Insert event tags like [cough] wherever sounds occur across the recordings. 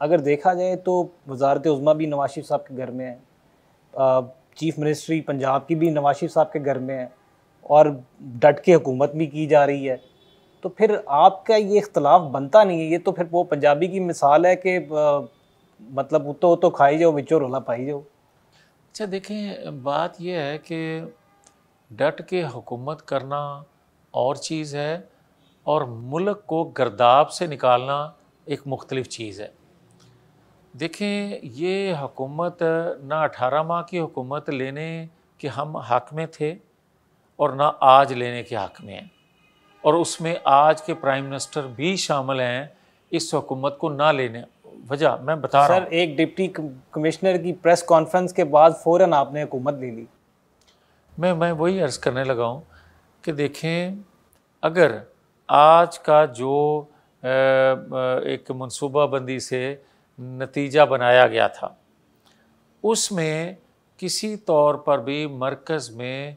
अगर देखा जाए तो वजारत उज़मा भी नवाज़ शरीफ साहब के घर में है। चीफ मिनिस्ट्री पंजाब की भी नवाज़ शरीफ साहब के घर में है और डट के हुकूमत भी की जा रही है। तो फिर आपका ये इख्तलाफ बनता नहीं है, ये तो फिर वो पंजाबी की मिसाल है कि मतलब तो तो खाई जाओ, बिचो रोला पाई जाओ। अच्छा देखें, बात यह है कि डट के हुकूमत करना और चीज़ है और मुल्क को गर्दाब से निकालना एक मुख्तलिफ़ चीज़ है। देखें ये हुकूमत ना अठारह माह की हुकूमत लेने के हम हक में थे और ना आज लेने के हक में हैं। और उसमें आज के प्राइम मिनिस्टर भी शामिल हैं इस हुकूमत को ना लेने। वजह मैं बता रहा सर एक डिप्टी कमिश्नर की प्रेस कॉन्फ्रेंस के बाद फ़ौरन आपने हुकूमत ले ली। मैं मैं वही अर्ज़ करने लगा हूँ कि देखें अगर आज का जो एक मनसूबाबंदी से नतीजा बनाया गया था। उसमें किसी तौर पर भी मरकज़ में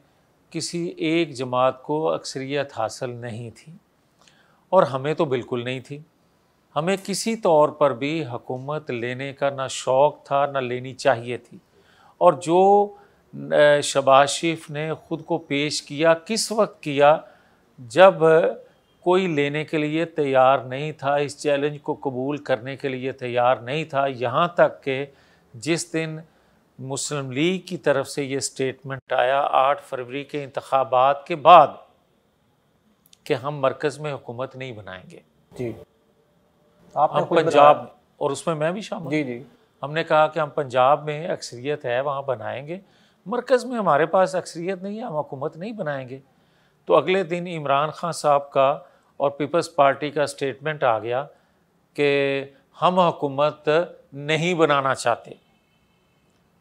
किसी एक जमात को अक्सरियत हासिल नहीं थी और हमें तो बिल्कुल नहीं थी। हमें किसी तौर पर भी हुकूमत लेने का ना शौक़ था, ना लेनी चाहिए थी। और जो शबाज शरीफ ने ख़ुद को पेश किया, किस वक्त किया, जब कोई लेने के लिए तैयार नहीं था इस चैलेंज को कबूल करने के लिए तैयार नहीं था। यहाँ तक कि जिस दिन मुस्लिम लीग की तरफ़ से ये स्टेटमेंट आया आठ फरवरी के इंतबात के बाद कि हम मरकज़ में हुकूमत नहीं बनाएँगे। जी। आप हम पंजाब और उसमें मैं भी शामिल जी जी। हमने कहा कि हम पंजाब में अक्सरियत है वहाँ बनाएँगे। मरकज़ में हमारे पास अक्सरियत नहीं है हम हुकूमत नहीं बनाएँगे। तो अगले दिन इमरान खान साहब का और पीपल्स पार्टी का स्टेटमेंट आ गया कि हम हुकूमत नहीं बनाना चाहते।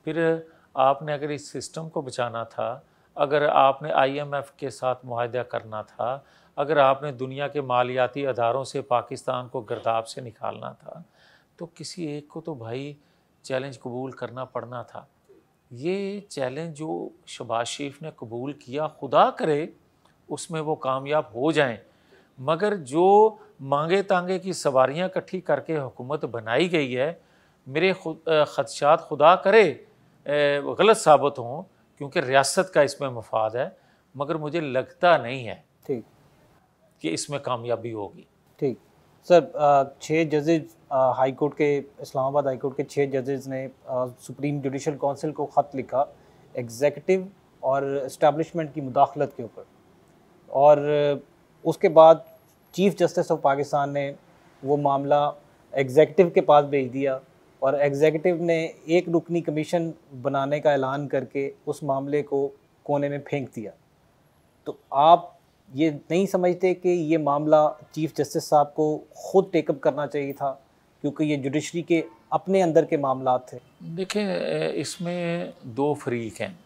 फिर आपने अगर इस सिस्टम को बचाना था, अगर आपने आईएमएफ के साथ माहा करना था, अगर आपने दुनिया के मालियाती अदारों से पाकिस्तान को गर्दाब से निकालना था तो किसी एक को तो भाई चैलेंज कबूल करना पड़ना था। ये चैलेंज जो शबाज शरीफ ने कबूल किया, खुदा करे, उसमें वो कामयाब हो जाएँ। मगर जो मांगे तांगे की सवारियाँ इकट्ठी करके हुकूमत बनाई गई है मेरे खुद खदशात खुदा करे गलत साबित हों क्योंकि रियासत का इसमें मफाद है मगर मुझे लगता नहीं है ठीक। कि इसमें कामयाबी होगी। ठीक। सर छः जजेज हाई कोर्ट के इस्लामाबाद हाई कोर्ट के छः जजेज ने आ, सुप्रीम जुडिशल काउंसिल को ख़त लिखा एग्जेक्टिव और इस्टेब्लिशमेंट की मुदाखलत के ऊपर। और उसके बाद चीफ जस्टिस ऑफ़ पाकिस्तान ने वो मामला एग्जेक्टिव के पास भेज दिया और एग्जेक्टिव ने एक रुकनी कमीशन बनाने का ऐलान करके उस मामले को कोने में फेंक दिया। तो आप ये नहीं समझते कि ये मामला चीफ जस्टिस साहब को ख़ुद टेकअप करना चाहिए था, क्योंकि ये जुडिशरी के अपने अंदर के मामला थे? देखें इसमें दो फ्रीक हैं।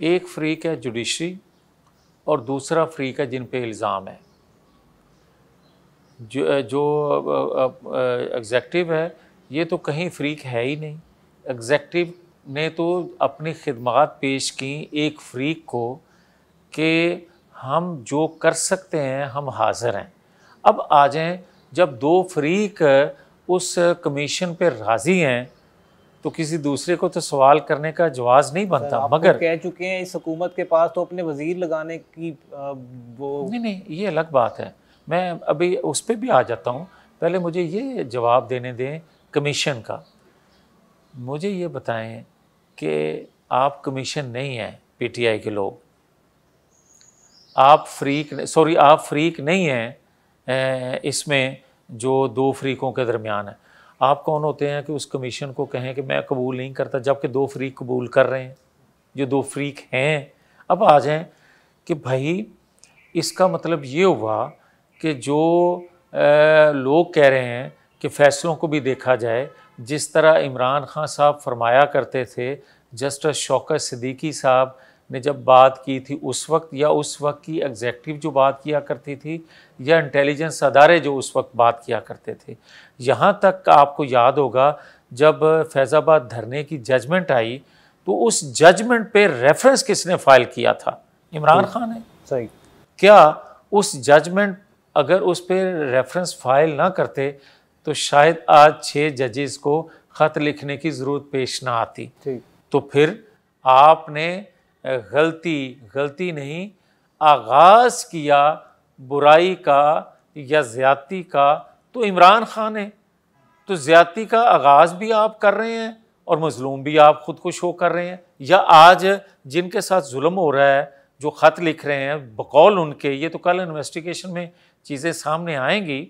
एक फ्रीक है जुडिशरी और दूसरा फ्रीक है जिन पे इल्ज़ाम है। जो जो एग्जेक्टिव है ये तो कहीं फ्रीक है ही नहीं। एग्जेक्टिव ने तो अपनी खदमात पेश की एक फ्रीक को कि हम जो कर सकते हैं हम हाज़िर हैं। अब आ जाएँ जब दो फ्रीक उस कमीशन पर राज़ी हैं तो किसी दूसरे को तो सवाल करने का जवाब नहीं बनता मगर कह चुके हैं इस हुकूमत के पास तो अपने वज़ीर लगाने की वो नहीं नहीं ये अलग बात है। मैं अभी उस पर भी आ जाता हूँ। पहले मुझे ये जवाब देने दें कमीशन का। मुझे ये बताएँ कि आप कमीशन नहीं हैं, पीटीआई के लोग। आप फ्रीक सॉरी, आप फ्रीक नहीं हैं इसमें जो दो फ्रीकों के दरमियान है। आप कौन होते हैं कि उस कमीशन को कहें कि मैं कबूल नहीं करता, जबकि दो फ्रीक कबूल कर रहे हैं? जो दो फ्रीक हैं। अब आ जाएँ कि भाई, इसका मतलब ये हुआ कि जो लोग कह रहे हैं कि फ़ैसलों को भी देखा जाए जिस तरह इमरान खान साहब फरमाया करते थे जस्टिस शौकत सिद्दीकी साहब ने जब बात की थी उस वक्त या उस वक्त की एग्जेक्टिव जो बात किया करती थी या इंटेलिजेंस अदारे जो उस वक्त बात किया करते थे। यहाँ तक आपको याद होगा जब फैज़ाबाद धरने की जजमेंट आई तो उस जजमेंट पे रेफरेंस किसने फ़ाइल किया था? इमरान खान ने। सही। क्या उस जजमेंट अगर उस पर रेफरेंस फ़ाइल ना करते तो शायद आज छः जजेस को ख़त लिखने की ज़रूरत पेश ना आती। तो फिर आपने गलती गलती नहीं आगाज़ किया बुराई का या ज़्यादती का तो इमरान खान है। तो ज़्यादती का आगाज़ भी आप कर रहे हैं और मज़लूम भी आप ख़ुद को शो कर रहे हैं। या आज जिनके साथ जुल्म हो रहा है जो ख़त लिख रहे हैं बकौल उनके ये तो कल इन्वेस्टिगेशन में चीज़ें सामने आएँगी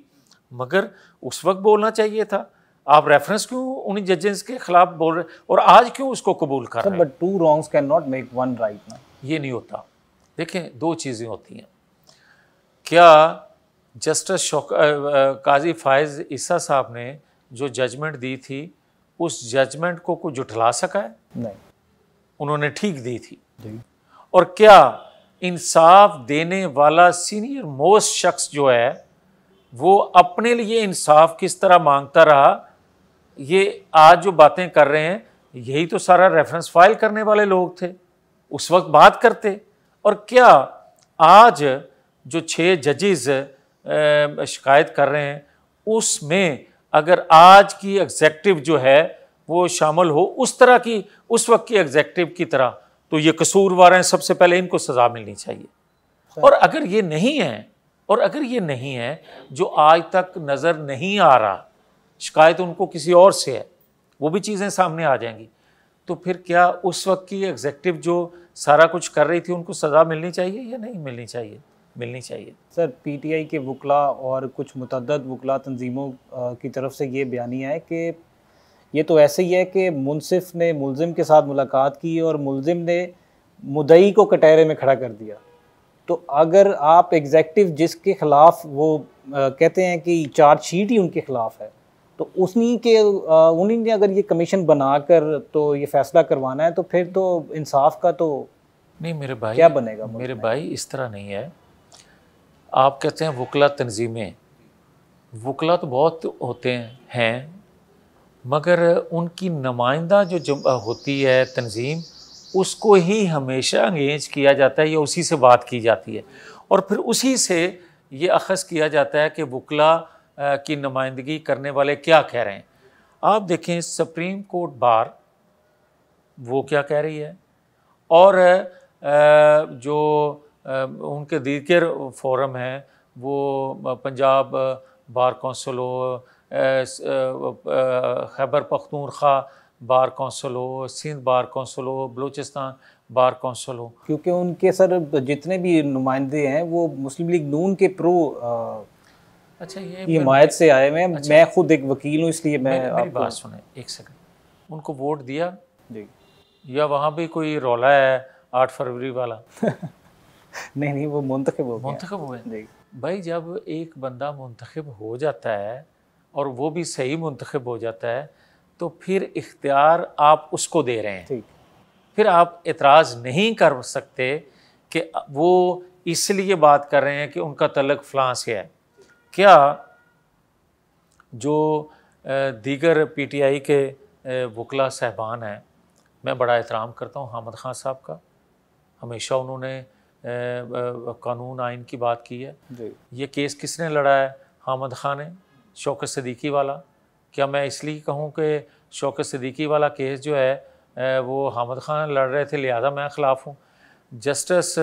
मगर उस वक्त बोलना चाहिए था। आप रेफरेंस क्यों उन जजेस के खिलाफ बोल रहे और आज क्यों उसको कबूल कर रहे हैं? But two wrongs can not make one right ना। ये नहीं होता। देखें दो चीज़ें होती हैं। क्या जस्टिस शौक काजी फायज ईसा साहब ने जो जजमेंट दी थी उस जजमेंट को कुछ जुटला सका है? नहीं। उन्होंने ठीक दी थी। और क्या इंसाफ देने वाला सीनियर मोस्ट शख्स जो है, वो अपने लिए इंसाफ किस तरह माँगता रहा, ये आज जो बातें कर रहे हैं, यही तो सारा रेफरेंस फ़ाइल करने वाले लोग थे, उस वक्त बात करते। और क्या आज जो छः जजेस शिकायत कर रहे हैं, उसमें अगर आज की एग्जेक्टिव जो है, वो शामिल हो, उस तरह की, उस वक्त की एग्जेक्टिव की तरह तो ये कसूरवार हैं सबसे पहले इनको सज़ा मिलनी चाहिए। और अगर ये नहीं है और अगर ये नहीं है जो आज तक नज़र नहीं आ रहा शिकायत उनको किसी और से है वो भी चीज़ें सामने आ जाएँगी तो फिर क्या उस वक्त की एग्जेक्टिव जो सारा कुछ कर रही थी उनको सज़ा मिलनी चाहिए या नहीं मिलनी चाहिए? मिलनी चाहिए। सर पीटीआई के वकला और कुछ मुतद वकला तंजीमों की तरफ़ से ये बयानी है कि ये तो ऐसे ही है कि मुनसिफ ने मुलजिम के साथ मुलाकात की और मुलजिम ने मुदई को कटहरे में खड़ा कर दिया। तो अगर आप एग्जेक्टिव जिसके ख़िलाफ़ वो आ, कहते हैं कि चार्जशीट ही उनके ख़िलाफ़ है तो उन्हीं के उन्हीं ने अगर ये कमीशन बनाकर तो ये फैसला करवाना है तो फिर तो इंसाफ का तो नहीं मेरे भाई क्या बनेगा मेरे भाई इस तरह नहीं है। आप कहते हैं वकला तंजीमें। वकला तो बहुत होते हैं मगर उनकी नुमाइंदा जो जब होती है, तंजीम, उसको ही हमेशा अंगेज किया जाता है, या उसी से बात की जाती है। और फिर उसी से ये अखज़ किया जाता है कि वकला की नुमाइंदगी करने वाले क्या कह रहे हैं। आप देखें, सुप्रीम कोर्ट बार, वो क्या कह रही है? और जो उनके दीगर फोरम हैं, वो पंजाब बार कौंसिल हो खैबर पख्तूनख्वा बार कौंसिल हो सिंध बार कौंसल हो बलूचिस्तान बार कौंसिल हो क्योंकि उनके सर जितने भी नुमाइंदे हैं वो मुस्लिम लीग नून के प्रो अच्छा ये हिमायत से आए हुए अच्छा, मैं खुद एक वकील हूँ इसलिए मैं मेरी बात सुने एक सेकंड उनको वोट दिया? जी। या वहाँ भी कोई रौला है आठ फरवरी वाला? [laughs] नहीं नहीं वो मुंतखब हो मुंतखब हुए भाई जब एक बंदा मुंतखब हो जाता है और वो भी सही मुंतखब हो जाता है तो फिर इख्तियार आप उसको दे रहे हैं। फिर आप एतराज़ नहीं कर सकते कि वो इसलिए बात कर रहे हैं कि उनका तलक फलां से है। क्या जो दीगर पीटीआई के वकला साहबान हैं मैं बड़ा एहतराम करता हूँ हामद ख़ान साहब का। हमेशा उन्होंने कानून आइन की बात की है। ये केस किसने लड़ा है? हामद ख़ान ने। शौकत सदीकी वाला। क्या मैं इसलिए कहूँ कि शौकत सदीकी वाला केस जो है वो हामद ख़ान लड़ रहे थे, लिहाजा मैं ख़िलाफ़ हूँ। जस्टिस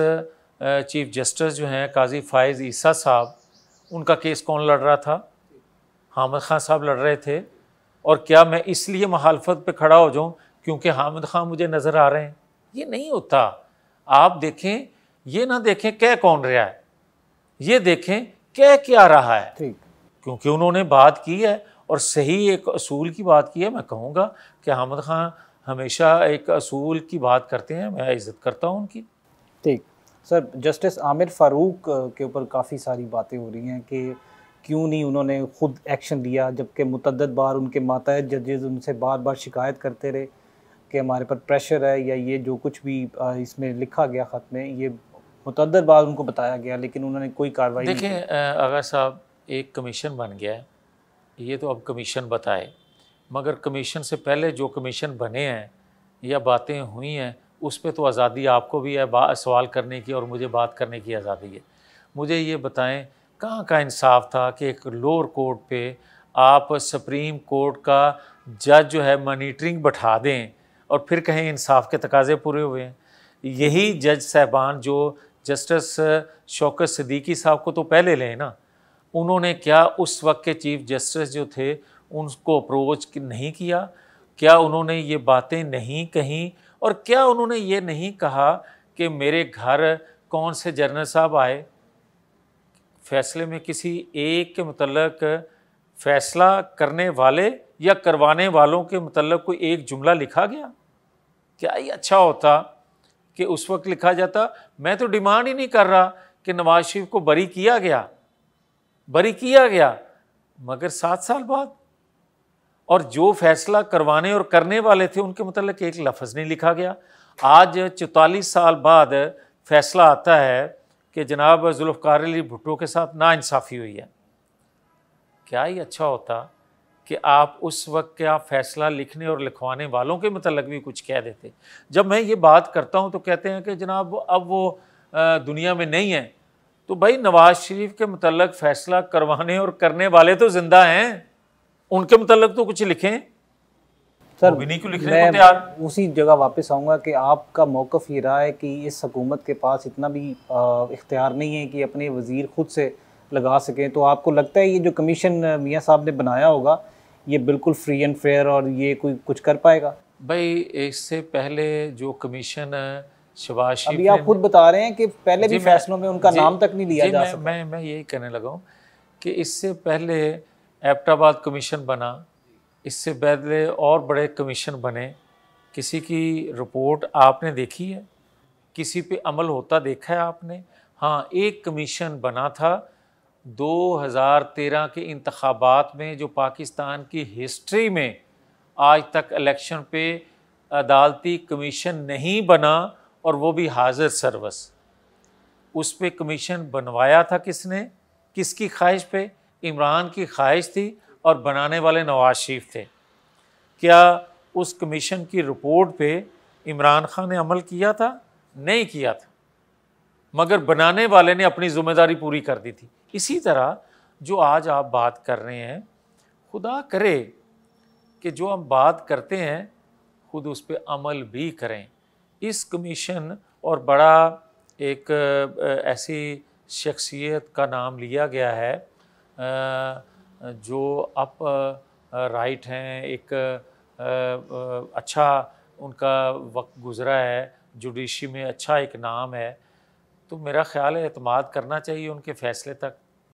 चीफ जस्टिस जो हैं, काजी फायज़ ईसा साहब, उनका केस कौन लड़ रहा था? हामिद खान साहब लड़ रहे थे। और क्या मैं इसलिए मुखालफत पे खड़ा हो जाऊँ क्योंकि हामिद खान मुझे नज़र आ रहे हैं? ये नहीं होता। आप देखें, ये ना देखें, कह कौन रहा है? ये देखें, कह क्या रहा है? क्योंकि उन्होंने बात की है और सही एक असूल की बात की है मैं कहूँगा कि हामिद खान हमेशा एक असूल की बात करते हैं मैं इज़्ज़त करता हूँ उनकी। ठीक। सर जस्टिस आमिर फ़ारूक के ऊपर काफ़ी सारी बातें हो रही हैं कि क्यों नहीं उन्होंने ख़ुद एक्शन लिया जबकि मुतद बार उनके मातहत जजेस उनसे बार बार शिकायत करते रहे कि हमारे पर प्रेशर है या ये जो कुछ भी इसमें लिखा गया ख़त में ये मुतद बार उनको बताया गया लेकिन उन्होंने कोई कार्रवाई देखें अगर साहब एक कमीशन बन गया है। ये तो अब कमीशन बताए। मगर कमीशन से पहले जो कमीशन बने हैं या बातें हुई हैं, उस पर तो आज़ादी आपको भी है सवाल करने की और मुझे बात करने की आज़ादी है। मुझे ये बताएँ, कहाँ का इंसाफ था कि एक लोअर कोर्ट पे आप सुप्रीम कोर्ट का जज जो है मॉनिटरिंग बैठा दें और फिर कहें इंसाफ के तकाजे पूरे हुए हैं? यही जज साहबान जो जस्टिस शौकत सदीकी साहब को तो पहले लें ना। उन्होंने क्या उस वक्त के चीफ जस्टिस जो थे उनको अप्रोच नहीं किया? क्या उन्होंने ये बातें नहीं कहीं? और क्या उन्होंने ये नहीं कहा कि मेरे घर कौन से जर्नल साहब आए? फैसले में किसी एक के मतलब फैसला करने वाले या करवाने वालों के मतलब कोई एक जुमला लिखा गया? क्या ही अच्छा होता कि उस वक्त लिखा जाता? मैं तो डिमांड ही नहीं कर रहा कि नवाज़ शरीफ को बरी किया गया। बरी किया गया, मगर सात साल बाद। और जो फैसला करवाने और करने वाले थे, उनके मतलब एक लफ्ज़ नहीं लिखा गया। आज चौतालीस साल बाद फैसला आता है कि जनाब जुल्फ़ार अली भुट्टो के साथ नाइंसाफ़ी हुई है। क्या ही अच्छा होता कि आप उस वक्त क्या फ़ैसला लिखने और लिखवाने वालों के मतलब भी कुछ कह देते। जब मैं ये बात करता हूँ तो कहते हैं कि जनाब, अब वो दुनिया में नहीं है। तो भाई नवाज़ शरीफ के मतलब फ़ैसला करवाने और करने वाले तो ज़िंदा हैं। उनके मतलब तो कुछ लिखें सर नहीं क्यों लिखने मैं को तैयार? उसी जगह वापस आऊँगा कि आपका मौकफ़ ये रहा है कि इस हकूमत के पास इतना भी इख्तियार नहीं है कि अपने वज़ीर ख़ुद से लगा सकें। तो आपको लगता है ये जो कमीशन मियाँ साहब ने बनाया होगा ये बिल्कुल फ्री एंड फेयर और ये कोई कुछ कर पाएगा? भाई इससे पहले जो कमीशन शबाज अभी आप खुद बता रहे हैं कि पहले भी फैसलों में उनका नाम तक नहीं लिया जा सकता मैं मैं यही कहने लगा हूँ कि इससे पहले एबटाबाद कमीशन बना इससे पहले और बड़े कमीशन बने किसी की रिपोर्ट आपने देखी है? किसी पे अमल होता देखा है आपने? हाँ एक कमीशन बना था 2013 के इंतबात में जो पाकिस्तान की हिस्ट्री में आज तक इलेक्शन पे अदालती कमीशन नहीं बना और वो भी हाजिर सर्वस। उस पर कमीशन बनवाया था किसने? किसकी ख्वाहिश पे? इमरान की ख्वाहिश थी और बनाने वाले नवाज़ शरीफ थे। क्या उस कमीशन की रिपोर्ट पे इमरान खान ने अमल किया था? नहीं किया था। मगर बनाने वाले ने अपनी ज़िम्मेदारी पूरी कर दी थी। इसी तरह जो आज आप बात कर रहे हैं, खुदा करे कि जो हम बात करते हैं, खुद उस पर अमल भी करें। इस कमीशन और बड़ा एक ऐसी शख्सियत का नाम लिया गया है जो अप राइट हैं, एक अच्छा उनका वक्त गुज़रा है जुडिशी में अच्छा एक नाम है तो मेरा ख्याल है अतमाद करना चाहिए उनके फ़ैसले तक।